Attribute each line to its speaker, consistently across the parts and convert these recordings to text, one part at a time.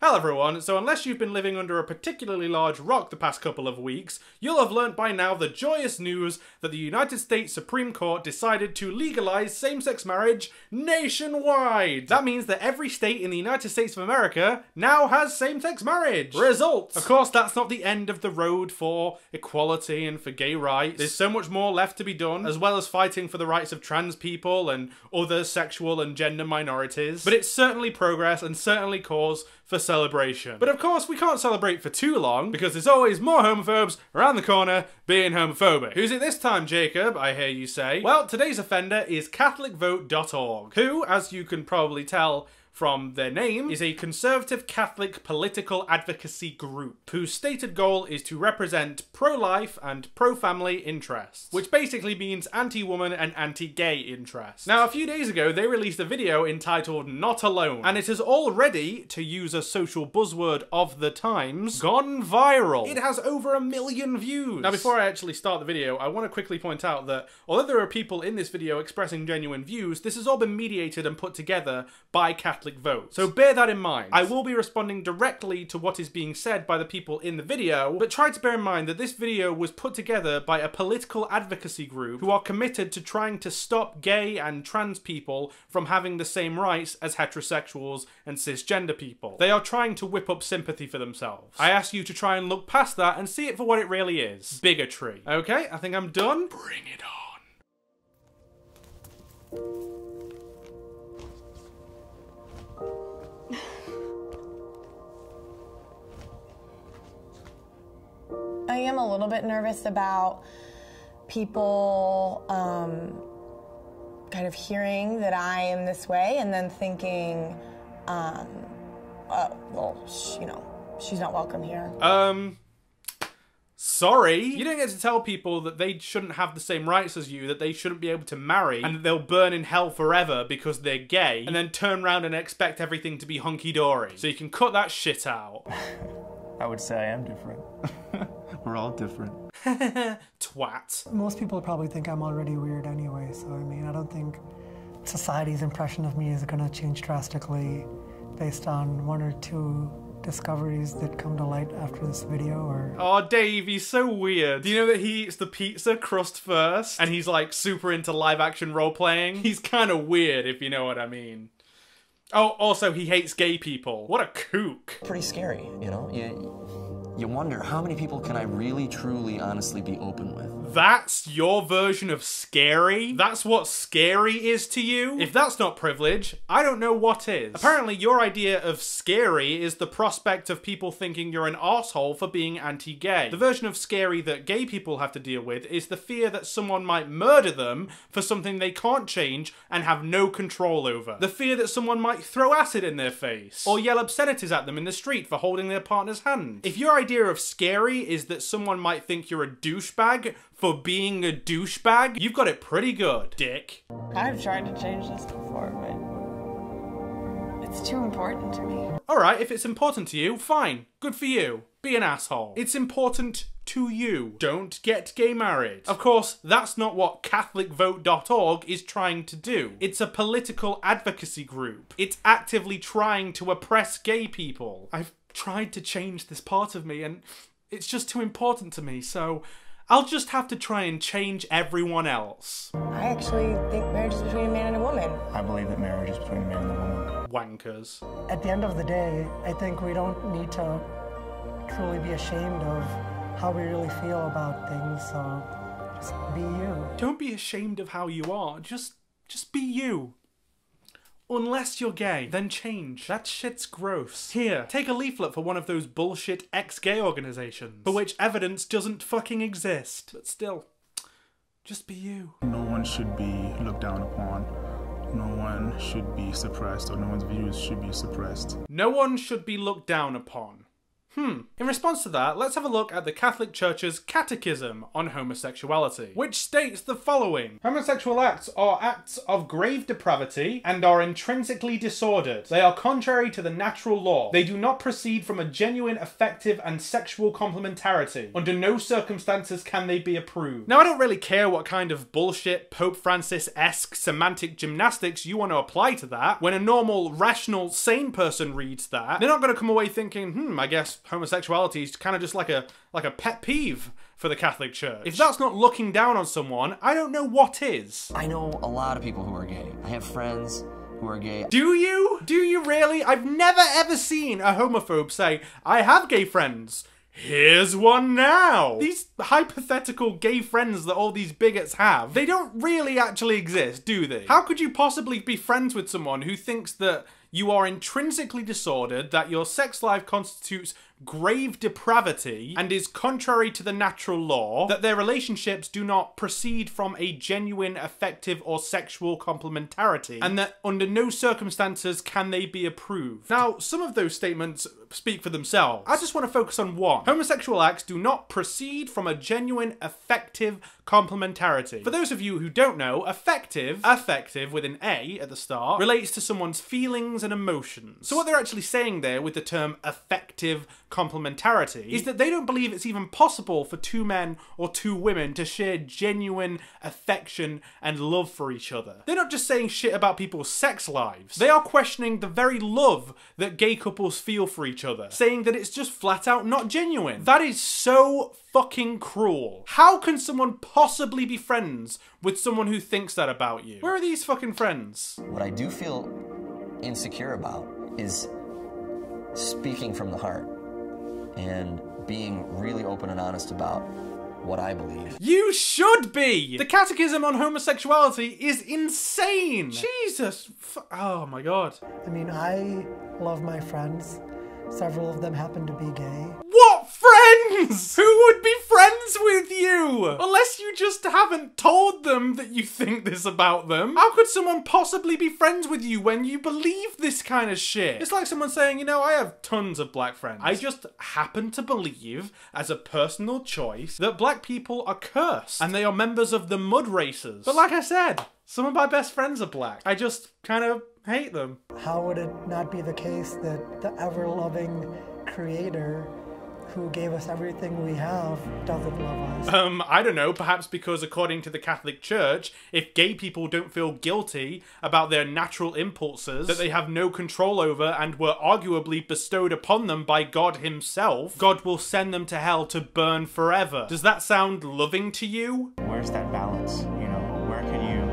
Speaker 1: Hello everyone, so unless you've been living under a particularly large rock the past couple of weeks, you'll have learnt by now the joyous news that the United States Supreme Court decided to legalize same-sex marriage nationwide. That means that every state in the United States of America now has same-sex marriage. Results! Of course, that's not the end of the road for equality and for gay rights. There's so much more left to be done, as well as fighting for the rights of trans people and other sexual and gender minorities. But it's certainly progress and certainly cause for celebration. But of course, we can't celebrate for too long because there's always more homophobes around the corner being homophobic. Who's it this time, Jacob? I hear you say. Well, today's offender is CatholicVote.org, who, as you can probably tell, from their name, is a conservative Catholic political advocacy group whose stated goal is to represent pro-life and pro-family interests, which basically means anti-woman and anti-gay interests. Now, a few days ago, they released a video entitled Not Alone, and it has already, to use a social buzzword of the times, gone viral. It has over a million views. Now, before I actually start the video, I want to quickly point out that although there are people in this video expressing genuine views, this has all been mediated and put together by Catholic votes. So bear that in mind. I will be responding directly to what is being said by the people in the video, but try to bear in mind that this video was put together by a political advocacy group who are committed to trying to stop gay and trans people from having the same rights as heterosexuals and cisgender people. They are trying to whip up sympathy for themselves. I ask you to try and look past that and see it for what it really is. Bigotry. Okay, I think I'm done. Bring it on.
Speaker 2: A little bit nervous about people um, kind of hearing that I am this way and then thinking, um, uh, well, sh- you know, she's not welcome here.
Speaker 1: Um, sorry. You don't get to tell people that they shouldn't have the same rights as you, that they shouldn't be able to marry, and that they'll burn in hell forever because they're gay, and then turn around and expect everything to be hunky dory. So you can cut that shit out.
Speaker 3: I would say I am different. We're all different.
Speaker 1: Twat.
Speaker 4: Most people probably think I'm already weird anyway, so I mean, I don't think society's impression of me is going to change drastically based on one or two discoveries that come to light after this video or
Speaker 1: Oh Dave, he's so weird. Do you know that he eats the pizza crust first? And he's like super into live action role playing? He's kinda weird if you know what I mean. Oh, also he hates gay people. What a kook.
Speaker 5: Pretty scary, you know? You, you wonder how many people can I really, truly, honestly be open with?
Speaker 1: That's your version of scary? That's what scary is to you? If that's not privilege, I don't know what is. Apparently, your idea of scary is the prospect of people thinking you're an asshole for being anti-gay. The version of scary that gay people have to deal with is the fear that someone might murder them for something they can't change and have no control over. The fear that someone might throw acid in their face or yell obscenities at them in the street for holding their partner's hand. If your idea of scary is that someone might think you're a douchebag for being a douchebag, you've got it pretty good, dick.
Speaker 2: I've tried to change this before, but it's too important to me.
Speaker 1: Alright, if it's important to you, fine. Good for you. Be an asshole. It's important to you. Don't get gay married. Of course, that's not what CatholicVote.org is trying to do. It's a political advocacy group. It's actively trying to oppress gay people. I've tried to change this part of me and it's just too important to me, so I'll just have to try and change everyone else.
Speaker 2: I actually think marriage is between a man and a woman.
Speaker 3: I believe that marriage is between a man and a woman.
Speaker 1: Wankers.
Speaker 4: at the end of the day, I think we don't need to truly be ashamed of how we really feel about things, so just be you.
Speaker 1: Don't be ashamed of how you are. Just just be you. Unless you're gay, then change. That shit's gross. Here, take a leaflet for one of those bullshit ex-gay organizations, for which evidence doesn't fucking exist. But still, just be you.
Speaker 6: No one should be looked down upon. No one should be suppressed, or no one's views should be suppressed.
Speaker 1: No one should be looked down upon. Hmm. In response to that, let's have a look at the Catholic Church's Catechism on homosexuality, which states the following Homosexual acts are acts of grave depravity and are intrinsically disordered. They are contrary to the natural law. They do not proceed from a genuine, affective, and sexual complementarity. Under no circumstances can they be approved. Now, I don't really care what kind of bullshit Pope Francis esque semantic gymnastics you want to apply to that. When a normal, rational, sane person reads that, they're not going to come away thinking, hmm, I guess homosexuality is kind of just like a like a pet peeve for the Catholic Church. If that's not looking down on someone, I don't know what is.
Speaker 5: I know a lot of people who are gay. I have friends who are gay.
Speaker 1: Do you? Do you really? I've never ever seen a homophobe say, I have gay friends. Here's one now! These hypothetical gay friends that all these bigots have, they don't really actually exist, do they? How could you possibly be friends with someone who thinks that you are intrinsically disordered, that your sex life constitutes grave depravity and is contrary to the natural law, that their relationships do not proceed from a genuine, affective, or sexual complementarity, and that under no circumstances can they be approved. Now, some of those statements speak for themselves. I just want to focus on one. Homosexual acts do not proceed from a genuine, affective complementarity. For those of you who don't know, effective, affective with an A at the start, relates to someone's feelings and emotions. So what they're actually saying there with the term affective complementarity is that they don't believe it's even possible for two men or two women to share genuine affection and love for each other. They're not just saying shit about people's sex lives. They are questioning the very love that gay couples feel for each other, saying that it's just flat out not genuine. That is so fucking cruel. How can someone possibly be friends with someone who thinks that about you? Where are these fucking friends?
Speaker 5: What I do feel insecure about is speaking from the heart and being really open and honest about what I believe.
Speaker 1: You should be! The Catechism on Homosexuality is insane! Jesus! oh my god.
Speaker 4: I mean, I love my friends. Several of them happen to be gay.
Speaker 1: What friends? Who would be friends with you? Unless you just haven't told them that you think this about them. How could someone possibly be friends with you when you believe this kind of shit? It's like someone saying, you know, I have tons of black friends. I just happen to believe, as a personal choice, that black people are cursed and they are members of the mud races. But like I said, some of my best friends are black. I just kind of hate them.
Speaker 4: How would it not be the case that the ever loving creator who gave us everything we have doesn't love us?
Speaker 1: Um, I don't know. Perhaps because, according to the Catholic Church, if gay people don't feel guilty about their natural impulses that they have no control over and were arguably bestowed upon them by God Himself, God will send them to hell to burn forever. Does that sound loving to you?
Speaker 3: Where's that balance? You know, where can you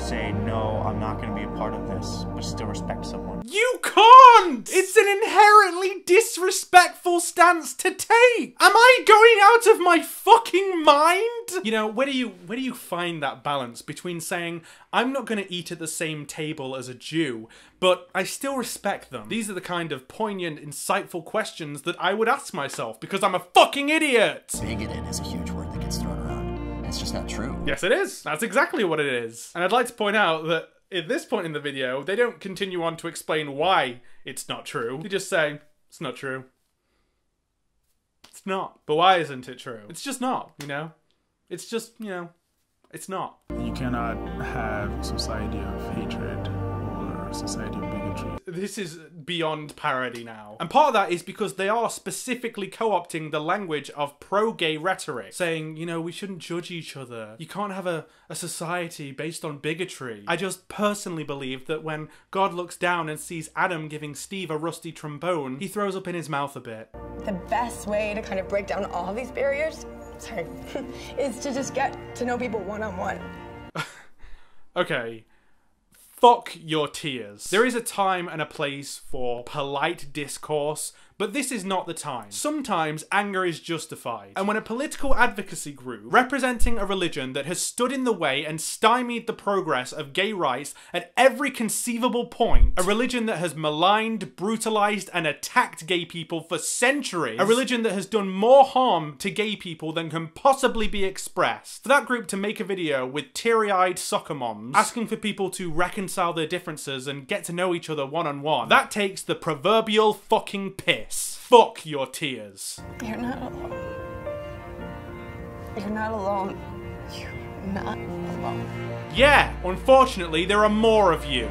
Speaker 3: say, no, I'm not going to be a part of this, but still respect someone.
Speaker 1: You can't! It's an inherently disrespectful stance to take! Am I going out of my fucking mind? You know, where do you where do you find that balance between saying, I'm not gonna eat at the same table as a Jew, but I still respect them? These are the kind of poignant, insightful questions that I would ask myself because I'm a fucking idiot!
Speaker 5: Bigoted is a huge word that gets thrown around. It's just not true.
Speaker 1: Yes, it is. That's exactly what it is. And I'd like to point out that at this point in the video, they don't continue on to explain why it's not true. They just say, it's not true. It's not. But why isn't it true? It's just not, you know? It's just, you know, it's not.
Speaker 6: You cannot have a society of hatred or a society of bigotry.
Speaker 1: This is beyond parody now. And part of that is because they are specifically co-opting the language of pro-gay rhetoric, saying, you know, we shouldn't judge each other. You can't have a, a society based on bigotry. I just personally believe that when God looks down and sees Adam giving Steve a rusty trombone, he throws up in his mouth a bit.
Speaker 2: The best way to kind of break down all these barriers, sorry, is to just get to know people one-on-one. -on -one.
Speaker 1: okay, Fuck your tears. There is a time and a place for polite discourse, but this is not the time. Sometimes anger is justified. And when a political advocacy group representing a religion that has stood in the way and stymied the progress of gay rights at every conceivable point, a religion that has maligned, brutalized, and attacked gay people for centuries, a religion that has done more harm to gay people than can possibly be expressed, for that group to make a video with teary-eyed soccer moms asking for people to reconcile their differences and get to know each other one-on-one, -on -one, that takes the proverbial fucking piss. Fuck your tears.
Speaker 2: You're not alone. You're not alone. You're not alone.
Speaker 1: Yeah, unfortunately, there are more of you.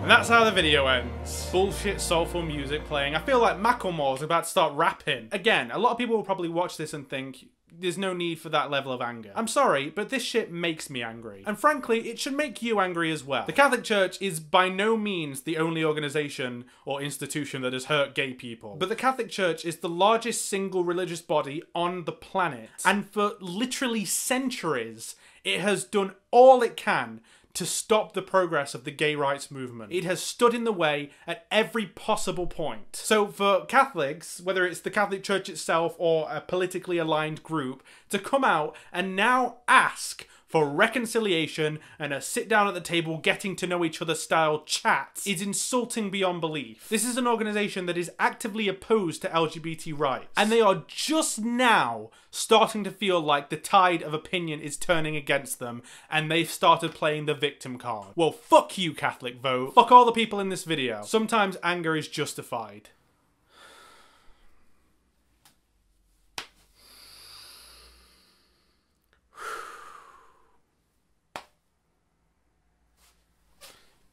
Speaker 1: And that's how the video ends. Bullshit soulful music playing. I feel like Macklemore's about to start rapping. Again, a lot of people will probably watch this and think, there's no need for that level of anger. I'm sorry, but this shit makes me angry. And frankly, it should make you angry as well. The Catholic Church is by no means the only organization or institution that has hurt gay people. But the Catholic Church is the largest single religious body on the planet. And for literally centuries, it has done all it can to stop the progress of the gay rights movement. It has stood in the way at every possible point. So, for Catholics, whether it's the Catholic Church itself or a politically aligned group, to come out and now ask for reconciliation and a sit down at the table, getting to know each other style chat is insulting beyond belief. This is an organization that is actively opposed to LGBT rights, and they are just now starting to feel like the tide of opinion is turning against them, and they've started playing the victim card. Well, fuck you, Catholic vote. Fuck all the people in this video. Sometimes anger is justified.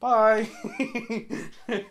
Speaker 1: Bye.